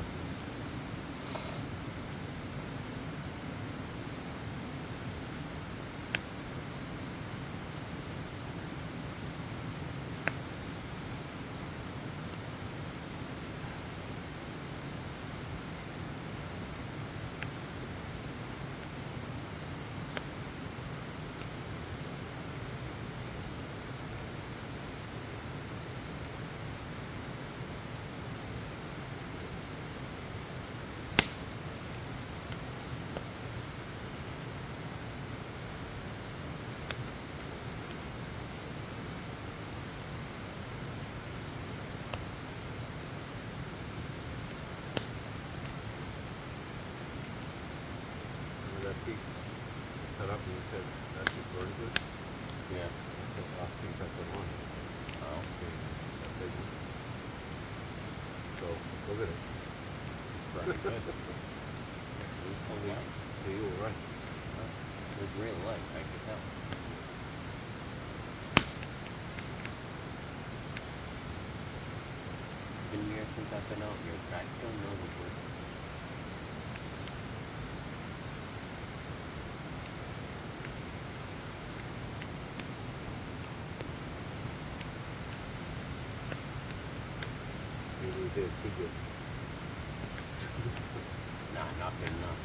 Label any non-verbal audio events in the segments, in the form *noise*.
Austin. That piece cut up and you said that's your vertical? Yeah. That's the last piece I put on. Oh. Okay, that big one. So, look at it. Pretty good. *laughs* And. So you were right. It was real light, I could tell. Been years since I've been out here. Track's still noticeable. Maybe we did too good. Nah, not good enough.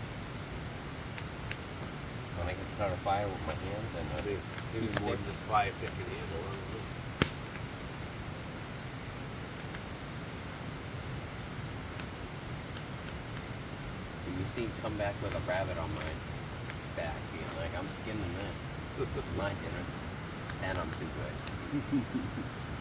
When I can start a fire with my hands, then I'll Maybe, maybe more than this fire pit can handle. I don't. You see, come back with a rabbit on my back, being like, I'm skinning this. *laughs* This is my dinner. And I'm too good. *laughs*